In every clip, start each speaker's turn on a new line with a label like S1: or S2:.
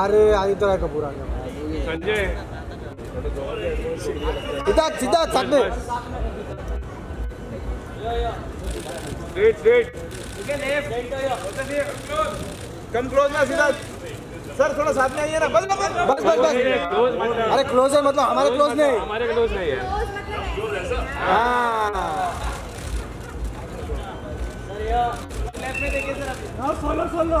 S1: अरे आदित्य राय कपूर आ गया
S2: संजय।
S1: सिद्धार्थ सिद्धार्थ साथ में
S3: कम क्लोज ना सीधा। सर थोड़ा साथ में आइए ना। बस बस बस।
S1: बस बस। अरे क्लोज है। मतलब हमारे क्लोज नहीं।
S2: हमारे क्लोज नहीं है।
S1: हाँ solo solo.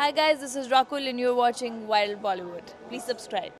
S4: Hi guys, this is Rakul and you're watching Wild Bollywood. Please subscribe.